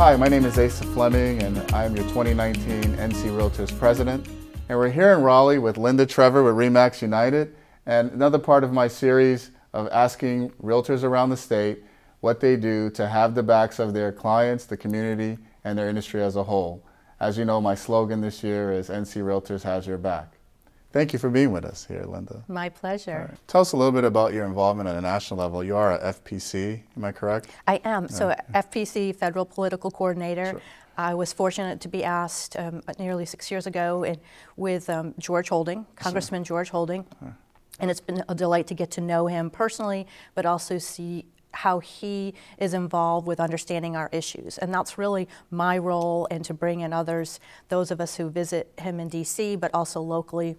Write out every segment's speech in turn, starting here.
Hi, my name is Asa Fleming, and I am your 2019 NC Realtors President. And we're here in Raleigh with Linda Trevor with REMAX United, and another part of my series of asking realtors around the state what they do to have the backs of their clients, the community, and their industry as a whole. As you know, my slogan this year is NC Realtors has your back. Thank you for being with us here, Linda. My pleasure. Right. Tell us a little bit about your involvement at a national level. You are a FPC, am I correct? I am. So, FPC, Federal Political Coordinator. Sure. I was fortunate to be asked um, nearly six years ago in, with um, George Holding, Congressman sure. George Holding. Sure. And it's been a delight to get to know him personally, but also see how he is involved with understanding our issues. And that's really my role, and to bring in others, those of us who visit him in DC, but also locally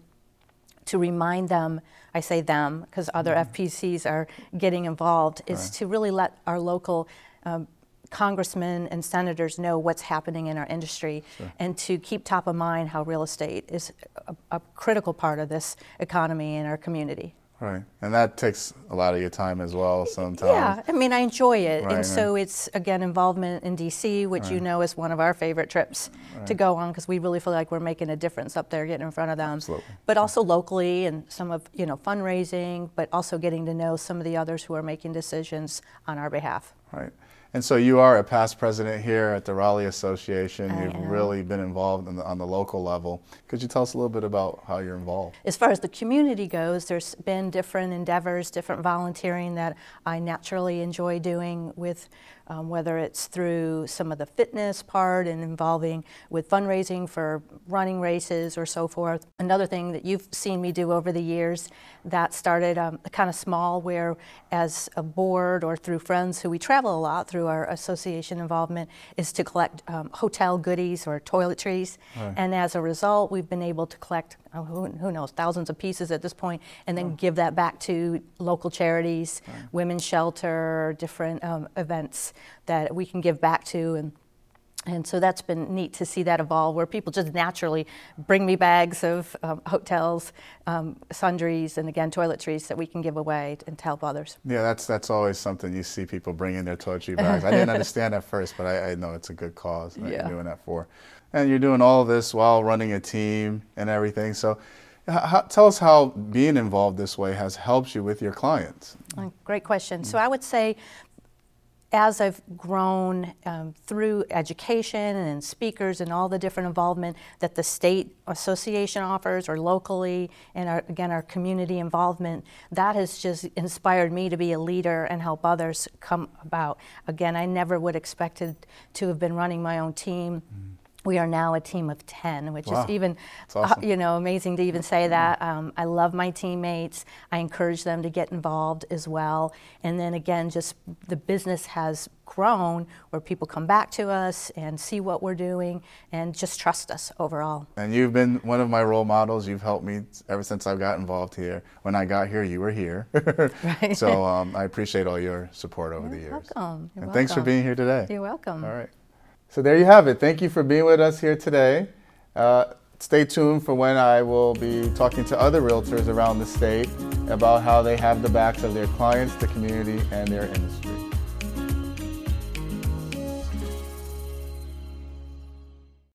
to remind them, I say them because other mm-hmm. FPCs are getting involved, is right. to really let our local um, congressmen and senators know what's happening in our industry sure. and to keep top of mind how real estate is a, a critical part of this economy and our community. Right, and that takes a lot of your time as well sometimes. Yeah, I mean, I enjoy it. Right, and so it's, again, involvement in DC, which right. you know is one of our favorite trips right. to go on because we really feel like we're making a difference up there, getting in front of them. Absolutely. But also locally and some of, you know, fundraising, but also getting to know some of the others who are making decisions on our behalf. Right. And so you are a past president here at the Raleigh Association. I You've am. really been involved the, on the local level. Could you tell us a little bit about how you're involved? As far as the community goes, there's been different endeavors, different volunteering that I naturally enjoy doing with um, whether it's through some of the fitness part and involving with fundraising for running races or so forth. Another thing that you've seen me do over the years that started um, kind of small where as a board or through friends who we travel a lot through our association involvement is to collect um, hotel goodies or toiletries. Right. And as a result, we've been able to collect oh, who, who, knows, thousands of pieces at this point, and then oh. give that back to local charities, right. women's shelter, different um, events that we can give back to. And, and so that's been neat to see that evolve where people just naturally bring me bags of um, hotels, um, sundries, and again, toiletries that we can give away and to help others. Yeah, that's that's always something you see people bringing their toiletry bags. I didn't understand at first, but I, I, know it's a good cause that yeah. you're doing that for and you're doing all this while running a team and everything. So, how, tell us how being involved this way has helped you with your clients. Great question. So, I would say as I've grown um, through education and speakers and all the different involvement that the state association offers or locally and our, again our community involvement, that has just inspired me to be a leader and help others come about. Again, I never would expected to have been running my own team. Mm we are now a team of 10, which wow. is even, awesome. uh, you know, amazing to even say that. Um, I love my teammates. I encourage them to get involved as well. And then again, just the business has grown where people come back to us and see what we're doing and just trust us overall. And you've been one of my role models. You've helped me ever since I got involved here. When I got here, you were here. right. So um, I appreciate all your support over You're the years. Welcome. You're and welcome. thanks for being here today. You're welcome. All right. So there you have it. Thank you for being with us here today. Uh, stay tuned for when I will be talking to other realtors around the state about how they have the backs of their clients, the community, and their industry.